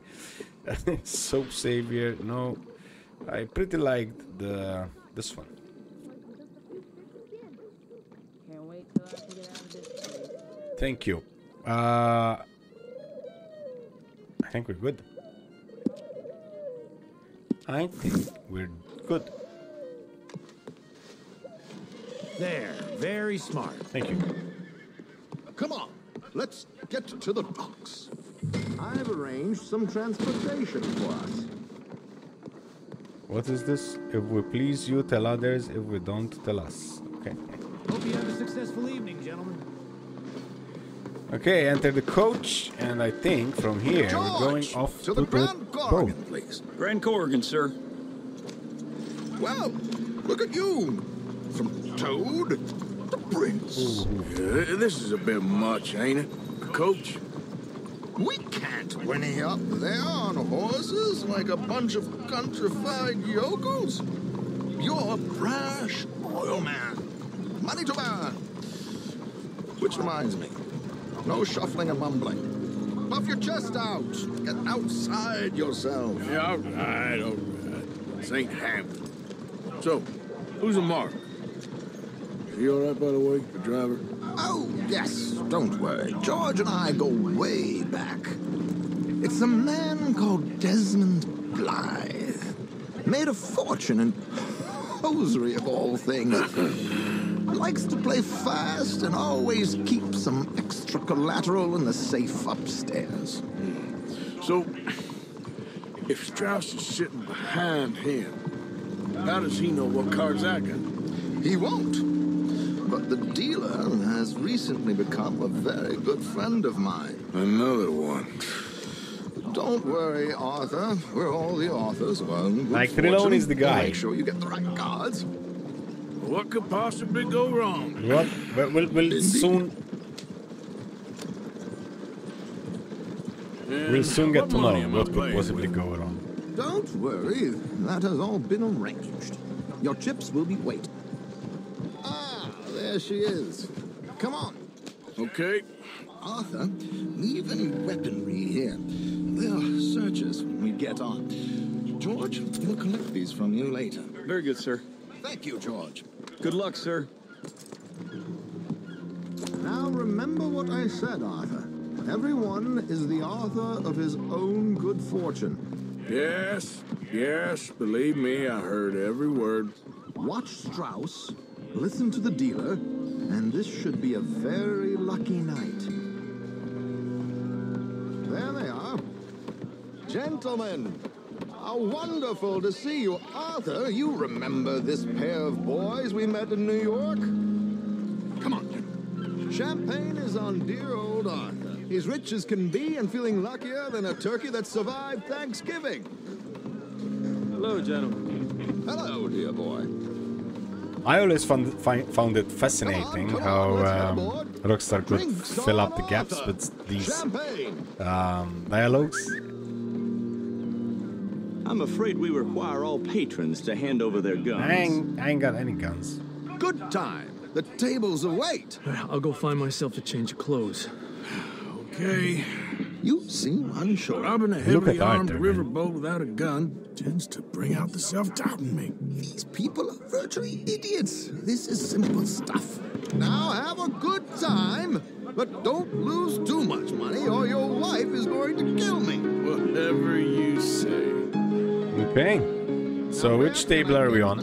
Soap Savior, no. I pretty liked the this one. Can't wait till I can get out of this place. Thank you. Uh, I think we're good. I think we're good. There, very smart. Thank you. Come on, let's get to the docks. I've arranged some transportation for us. What is this? If we please you, tell others. If we don't, tell us. Okay. Hope you have a successful evening, gentlemen. Okay, enter the coach, and I think from here we're going off to, the, grand boat. please. Grand Korrigan, sir. Well, look at you. From Toad to Prince. Yeah, this is a bit much, ain't it? Coach? We can't whinny up there on horses like a bunch of countrified yokels. You're a brash oil man. Money to burn. Which reminds me, no shuffling and mumbling. Puff your chest out. Get outside yourself. Yeah, all right, all right. This ain't Hampton. So, who's a mark? Is he all right, by the way, the driver? Oh, yes, don't worry. George and I go way back. It's a man called Desmond Blythe. Made a fortune in hosiery of all things. Likes to play fast and always keeps some extra collateral in the safe upstairs. So, if Strauss is sitting behind him, how does he know what cards I got? He won't. But the dealer has recently become a very good friend of mine. Another one. Don't worry, Arthur. We're all the authors of our own good Like, fortune. Trelawny's the guy. Make sure you get the right cards. What could possibly go wrong? What? We'll, we'll, we'll soon. We'll soon get to know money am I what could playing possibly go wrong. Don't worry. That has all been arranged. Your chips will be waiting. Ah, there she is. Come on. Okay. Arthur, leave any weaponry here. They'll search us when we get on. George, we'll collect these from you later. Very good, sir. Thank you, George. Good luck, sir. Now remember what I said, Arthur. Everyone is the author of his own good fortune. Yes, yes, believe me, I heard every word. Watch Strauss, listen to the dealer, and this should be a very lucky night. There they are. Gentlemen, how wonderful to see you. Arthur, you remember this pair of boys we met in New York? Come on. Champagne is on dear old Arthur. He's rich as can be and feeling luckier than a turkey that survived Thanksgiving. Hello, gentlemen. Hello, dear boy. I always found fi found it fascinating how um, Rockstar could fill up the gaps with these um, dialogues. I'm afraid we require all patrons to hand over their guns. I ain't, I ain't got any guns. Good time. The tables await. I'll go find myself a change of clothes. Okay. You seem unsure. Robbing a Look heavily at armed Arthur, riverboat without a gun tends to bring out the self-doubt in me. These people are virtually idiots. This is simple stuff. Now have a good time, but don't lose too much money or your wife is going to kill me. Whatever you say. Okay. So which table are we on?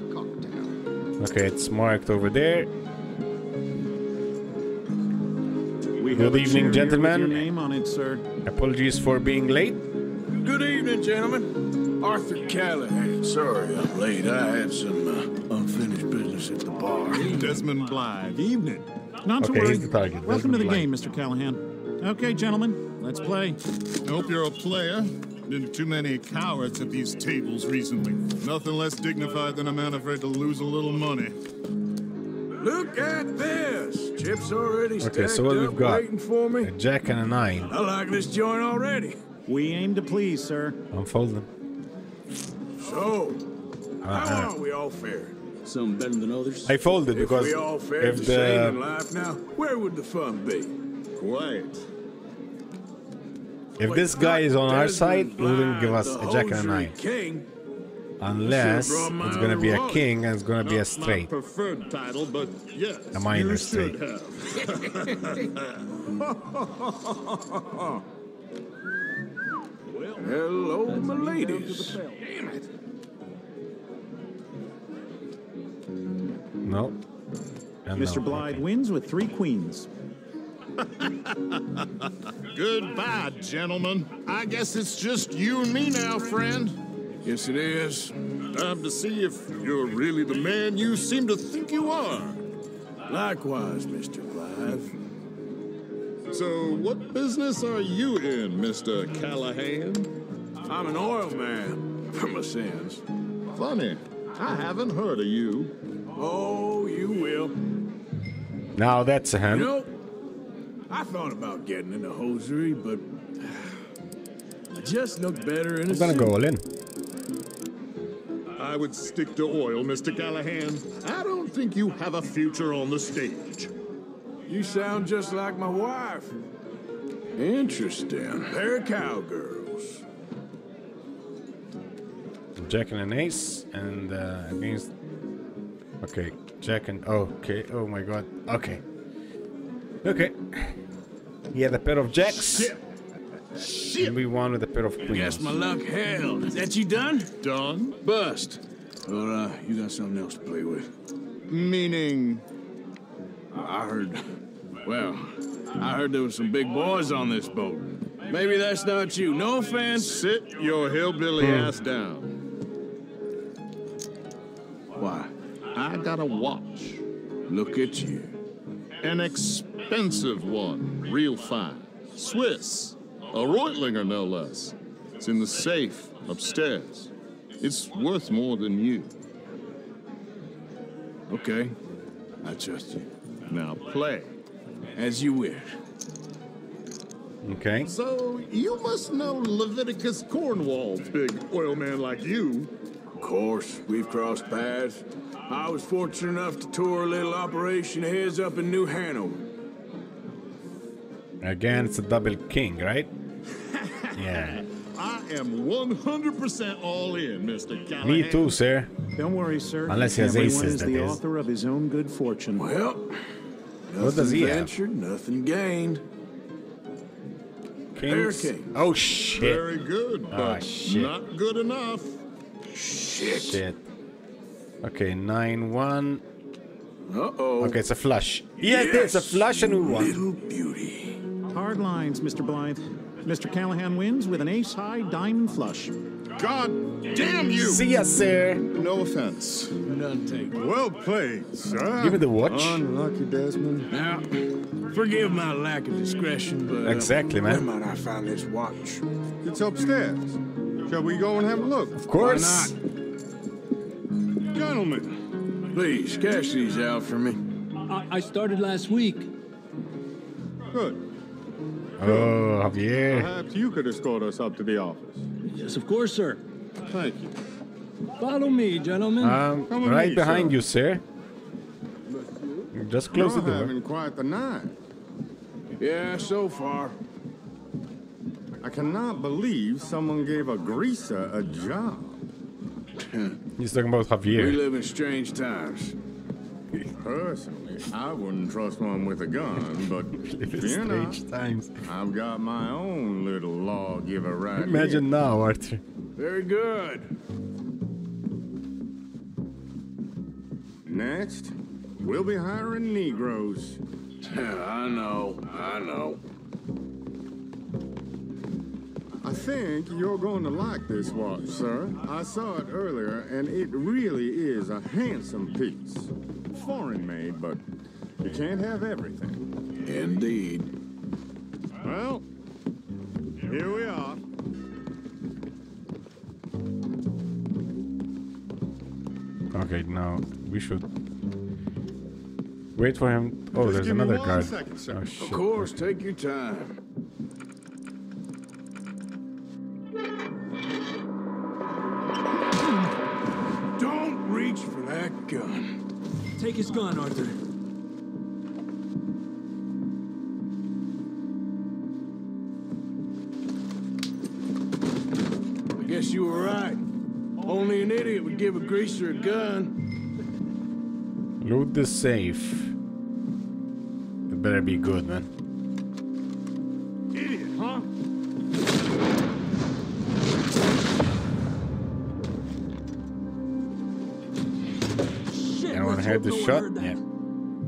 Okay, it's marked over there. We Good have evening, chair here with gentlemen. Your name on it, sir. Apologies for being late. Good evening, gentlemen. Arthur Callahan. Sorry I'm late. I had some uh, unfinished business at the bar. Desmond Blythe. Evening. Not to worry. he's the target. Welcome to the Desmond game, Mr. Callahan. Okay, gentlemen, let's play. I hope you're a player. Been too many cowards at these tables recently. Nothing less dignified than a man afraid to lose a little money. Look at this. Chips already Okay, so what up we've got? waiting for me. A jack and a nine. I like this joint already. We aim to please, sir. I'm folding. So, how Uh-huh. are we all faring? Some better than others. I folded If because we all fared if the same in life now, where would the fun be? Quiet. if this guy is on our side, he wouldn't give us a jack and a Hosiery nine. King. Unless it's gonna be a king and it's gonna be a straight. Preferred title, but yes, A minor you straight. should have. Hello, my ladies. Damn it. No. And Mr. no. Blythe wins with three queens. Goodbye, gentlemen. I guess it's just you and me now, friend. Yes, it is. Time to see if you're really the man you seem to think you are. Likewise, Mr. Blythe. So, what business are you in, Mr. Callahan? I'm an oil man, for my sins. Funny, I haven't heard of you. Oh, you will. Now that's a You hand. know, I thought about getting in into hosiery, but I just look better in a I'm gonna suit. go all in. I would stick to oil, Mr. Callahan. I don't think you have a future on the stage. You sound just like my wife. Interesting. They're cowgirls. Jack and an ace and uh, against. Okay, Jack and okay. Oh my God. Okay. Okay. He had a pair of jacks. Shit. Shit. And we won with a pair of queens. Guess my luck held. Is that you done? Done? Bust. Or, uh, you got something else to play with? Meaning? I heard. Well, I heard there was some big boys on this boat. Maybe that's not you. No offense. Sit your hillbilly Hmm. ass down. Why? I got a watch. Look at you. An expensive one. Real fine. Swiss. A Reutlinger, no less. It's in the safe upstairs. It's worth more than you. Okay. I trust you. Now play. As you wish. Okay. So you must know Leviticus Cornwall, big oil man like you. Of course, we've crossed paths. I was fortunate enough to tour a little operation of his up in New Hanover. Again, it's a double king, right? Yeah. I am 100% all in, Mr. Callahan. Me too, sir. Don't worry, sir. Unless he has Everyone aces, is that the is. author of his own good fortune. Well, What does he have? ventured, nothing gained. Kings? Hurricane. Oh, shit. Very good, Ah, but shit. not good enough. Shit. Shit. Okay, 9 1. Uh-oh. Okay, it's a flush. Yes, it's a flush and we won. Little beauty. Hard lines, Mr. Blythe. Mr. Callahan wins with an ace-high diamond flush. God damn you! See ya, sir. No offense. None taken. Well played, sir. Give me the watch. Unlucky, Desmond. Now, forgive my lack of discretion, but... uh, Exactly, man. Where might I find this watch? It's upstairs. Shall we go and have a look? Of course. Why Gentlemen, please, cash these out for me. I, I started last week. Good. Oh, Javier. Perhaps you could escort us up to the office. Yes, of course, sir. Thank you. Follow me, gentlemen. Um, Come right me, behind sir. you, sir. Just close You're the door. having quite the night. Yeah, so far. I cannot believe someone gave a greaser a job. He's talking about Javier. We Javier. live in strange times. Personally, I wouldn't trust one with a gun, but Live in fear not, times. I've got my own little lawgiver right Imagine here. now, Arthur. Very good. Next, we'll be hiring Negroes. I know, I know. I think you're going to like this watch, sir. I saw it earlier, and it really is a handsome piece. Foreign made, but you can't have everything. Indeed. Well, here we are. Okay, now we should wait for him. Oh, Just there's give me another one guard. second, sir. Oh, Of course, take your time. Take his gun, Arthur. I guess you were right. Only an idiot would give a greaser a gun. Loot the safe. It better be good, man. Shot? heard that. Yeah.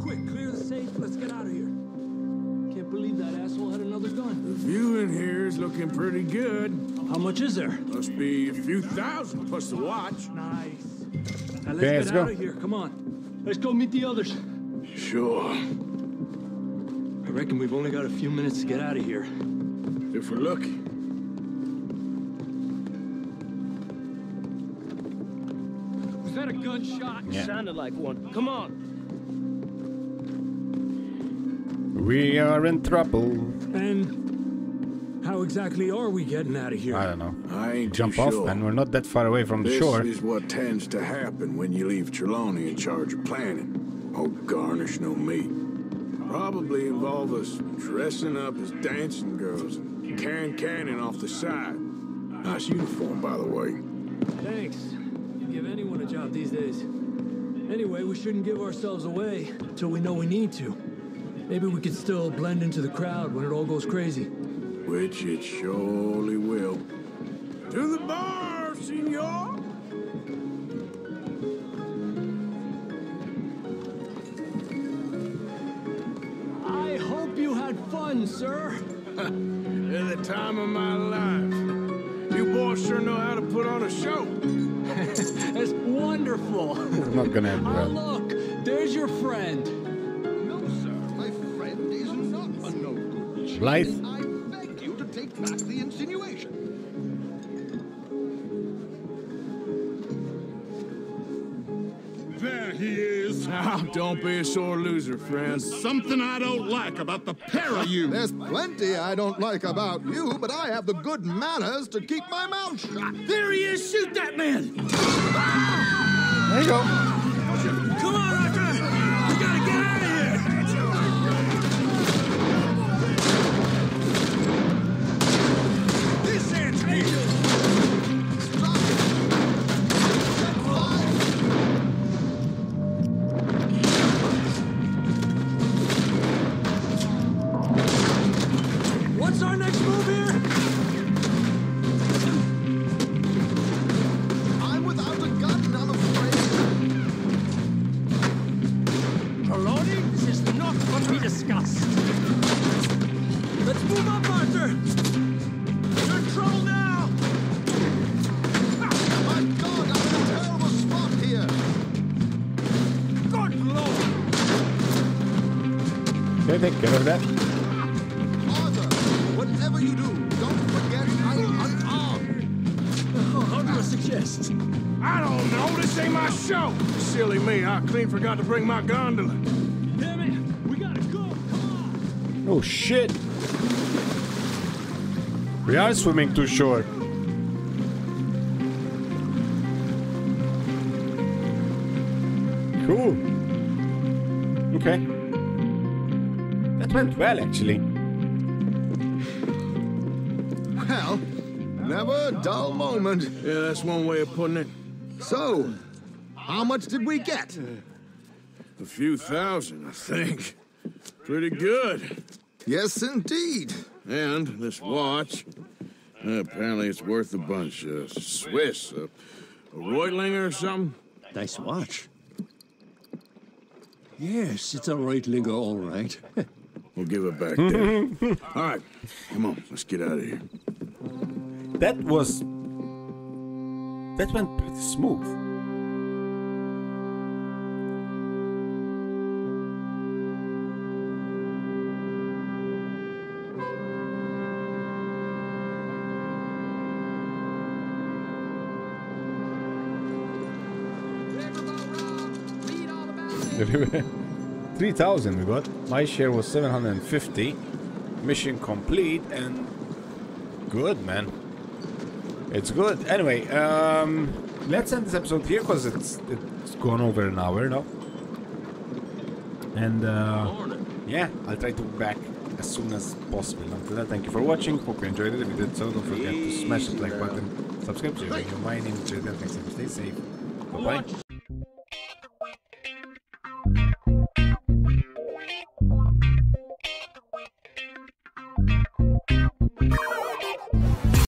Quick, clear the safe. Let's get out of here. Can't believe that asshole had another gun. The view in here is looking pretty good. How much is there? Must be a few thousand plus the watch. Nice. Now let's Okay, get let's out go. of here. Come on. Let's go meet the others. Sure. I reckon we've only got a few minutes to get out of here. If we're lucky. Gunshot? Yeah. Sounded like one. Come on. We are in trouble. And how exactly are we getting out of here? I don't know. I ain't Jump too off, sure. man. We're not that far away from the shore. This shore. is what tends to happen when you leave Trelawny in charge of planning. Oh, garnish no meat. Probably involve us dressing up as dancing girls and carrying cannon off the side. Nice uniform, by the way. Thanks. You give anyone a job these days. Anyway, we shouldn't give ourselves away until we know we need to. Maybe we could still blend into the crowd when it all goes crazy. Which it surely will. To the bar, senor! I hope you had fun, sir. At the time of my life. You boys sure know how to put on a show. That's wonderful. It's not gonna end Ah, well. look, there's your friend. No, sir. My friend is not a no good Blythe? Don't be a sore loser, friend. Something I don't like about the pair of you. There's plenty I don't like about you, but I have the good manners to keep my mouth shut. There he is! Shoot that man! There you go. Move up, Arthur. You're in trouble now. My God, I'm in a terrible spot here. Good Lord. Okay, take care of that. Arthur, whatever you do, don't forget I'm unarmed. How do you suggest? I don't know. This ain't my show. Silly me. I clean forgot to bring my gondola. Damn it, we gotta go. Come on. Oh shit. We are swimming too short. Cool. Okay. That went well, actually. Well, never a dull moment. Yeah, that's one way of putting it. So, how much did we get? A few thousand, I think. Pretty good. Yes, indeed. And this watch, uh, apparently it's worth a bunch. Uh, Swiss, uh, a Reutlinger or something. Nice watch. Yes, it's a Reutlinger, all right. We'll give it back there. All right, come on, let's get out of here. That was. That went pretty smooth. Three thousand we got. My share was seven hundred and fifty. Mission complete and good, man. It's good. Anyway, um, let's end this episode here because it's it's gone over an hour now. And uh, yeah, I'll try to be back as soon as possible. Until then, thank you for watching. Hope you enjoyed it. If you did so, don't forget to smash the like button, subscribe to your My name is Jaden. Thanks and stay safe. Bye bye.